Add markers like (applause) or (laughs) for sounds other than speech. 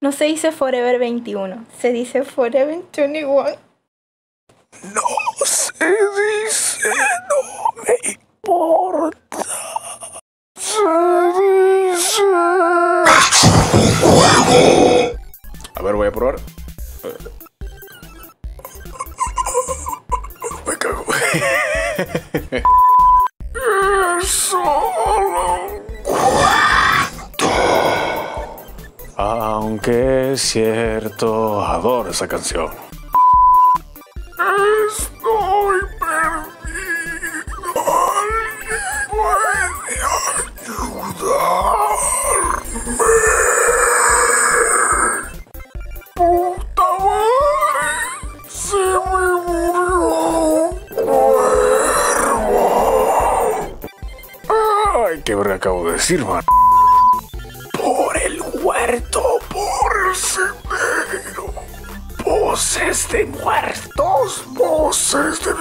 No se dice Forever 21, se dice Forever 21. No se dice, no me importa. Se dice. A ver, voy a probar. Me cago. (laughs) Aunque es cierto, adoro esa canción. Estoy perdido. ¿Alguien puede ayudarme? ¡Puta madre! ¡Se me murió un cuervo! ¡Ay, qué verga acabo de decir, man! Por el huerto, por el sendero. Voces de muertos, voces de...